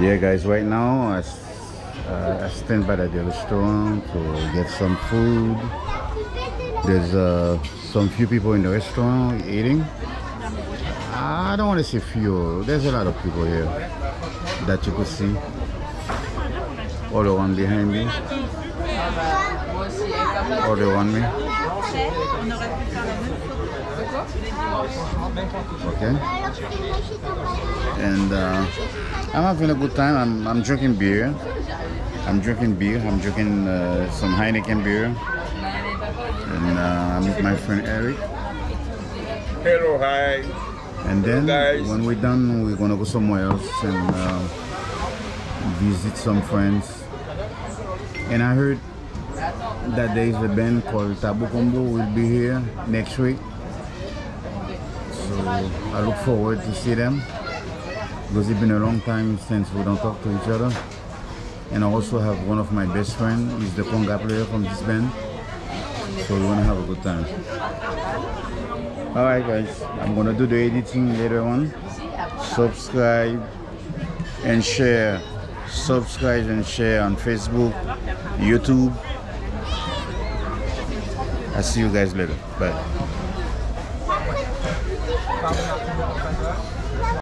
Yeah, guys, right now I, uh, I stand by the restaurant to get some food. There's uh, some few people in the restaurant eating. I don't want to say few. There's a lot of people here that you could see. All the one behind me. All the one me. Okay. And uh, I'm having a good time. I'm, I'm drinking beer. I'm drinking beer. I'm drinking uh, some Heineken beer. And uh, I'm with my friend Eric. Hello, hi. And then when we're done, we're gonna go somewhere else and uh, visit some friends. And I heard that there is a band called Tabou Combo will be here next week. So I look forward to see them because it's been a long time since we don't talk to each other. And I also have one of my best friends, he's the conga player from this band. So we're gonna have a good time. Alright guys, I'm gonna do the editing later on. Subscribe and share. Subscribe and share on Facebook, YouTube. I'll see you guys later. Bye. Vamos not.